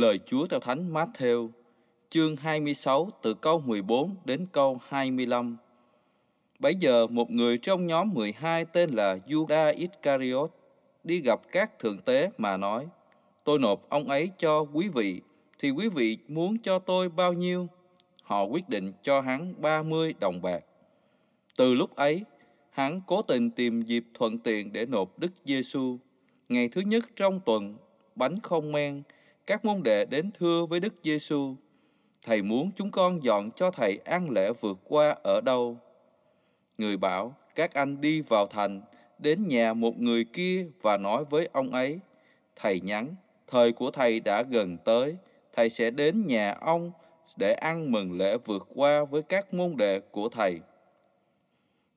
lời Chúa theo Thánh Matthew, chương 26 từ câu 14 đến câu 25. Bấy giờ một người trong nhóm 12 tên là Judas Iscariot đi gặp các thượng tế mà nói, tôi nộp ông ấy cho quý vị, thì quý vị muốn cho tôi bao nhiêu? Họ quyết định cho hắn 30 đồng bạc. Từ lúc ấy, hắn cố tình tìm dịp thuận tiện để nộp Đức Giêsu. Ngày thứ nhất trong tuần, bánh không men, các môn đệ đến thưa với Đức Giêsu, Thầy muốn chúng con dọn cho thầy ăn lễ vượt qua ở đâu? Người bảo, các anh đi vào thành, đến nhà một người kia và nói với ông ấy, Thầy nhắn, thời của thầy đã gần tới, thầy sẽ đến nhà ông để ăn mừng lễ vượt qua với các môn đệ của thầy.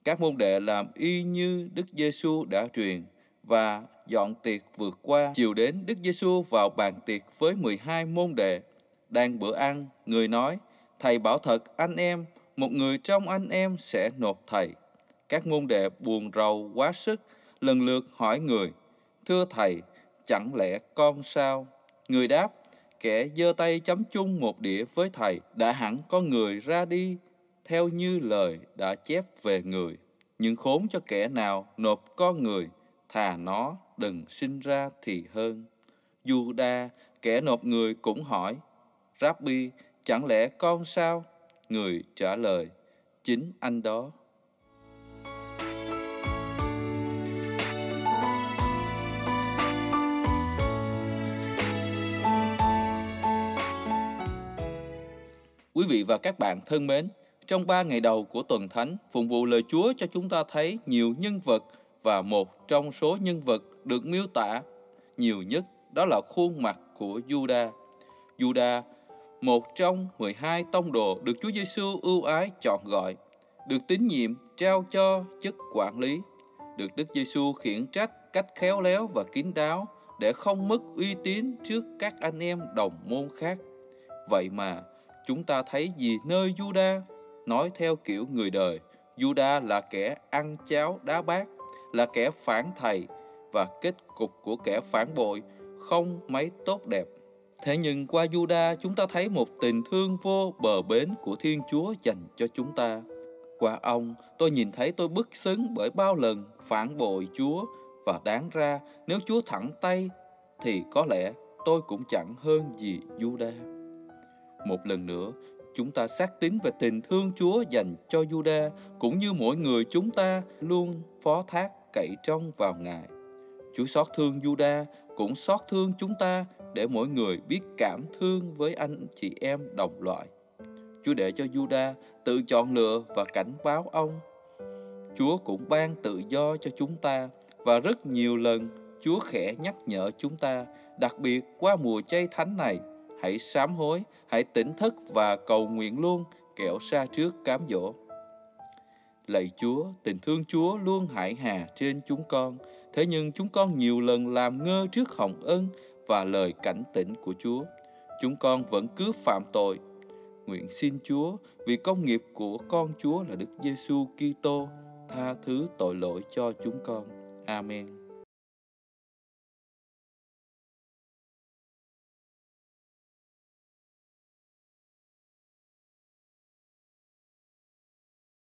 Các môn đệ làm y như Đức Giêsu đã truyền và dọn tiệc vượt qua. Chiều đến, Đức Giêsu vào bàn tiệc với 12 môn đệ. Đang bữa ăn, người nói, Thầy bảo thật anh em, một người trong anh em sẽ nộp thầy. Các môn đệ buồn rầu quá sức, lần lượt hỏi người, Thưa thầy, chẳng lẽ con sao? Người đáp, kẻ giơ tay chấm chung một đĩa với thầy, đã hẳn có người ra đi, theo như lời đã chép về người. Nhưng khốn cho kẻ nào nộp con người, thà nó đừng sinh ra thì hơn. Juda, kẻ nộp người cũng hỏi, Rabbi, chẳng lẽ con sao? Người trả lời, chính anh đó. Quý vị và các bạn thân mến, trong ba ngày đầu của tuần thánh, phụng vụ lời Chúa cho chúng ta thấy nhiều nhân vật và một trong số nhân vật được miêu tả nhiều nhất đó là khuôn mặt của Juda. Juda, một trong 12 tông đồ được Chúa Giêsu ưu ái chọn gọi, được tín nhiệm trao cho chức quản lý, được Đức Giêsu khiển trách cách khéo léo và kín đáo để không mất uy tín trước các anh em đồng môn khác. Vậy mà, chúng ta thấy gì nơi Juda? Nói theo kiểu người đời, Juda là kẻ ăn cháo đá bát, là kẻ phản thầy và kết cục của kẻ phản bội không mấy tốt đẹp. Thế nhưng qua Juda chúng ta thấy một tình thương vô bờ bến của Thiên Chúa dành cho chúng ta. Qua ông, tôi nhìn thấy tôi bức xứng bởi bao lần phản bội Chúa và đáng ra nếu Chúa thẳng tay thì có lẽ tôi cũng chẳng hơn gì Juda. Một lần nữa, chúng ta xác tín về tình thương Chúa dành cho Juda cũng như mỗi người chúng ta luôn phó thác cậy trông vào Ngài. Chúa xót thương Juda cũng xót thương chúng ta để mỗi người biết cảm thương với anh chị em đồng loại. Chúa để cho Juda tự chọn lựa và cảnh báo ông. Chúa cũng ban tự do cho chúng ta và rất nhiều lần Chúa khẽ nhắc nhở chúng ta, đặc biệt qua mùa chay thánh này, hãy sám hối, hãy tỉnh thức và cầu nguyện luôn, kẻo xa trước cám dỗ. Lạy Chúa, tình thương Chúa luôn hải hà trên chúng con, thế nhưng chúng con nhiều lần làm ngơ trước hồng ân và lời cảnh tỉnh của Chúa. Chúng con vẫn cứ phạm tội. Nguyện xin Chúa vì công nghiệp của con Chúa là Đức Giêsu Kitô tha thứ tội lỗi cho chúng con. Amen.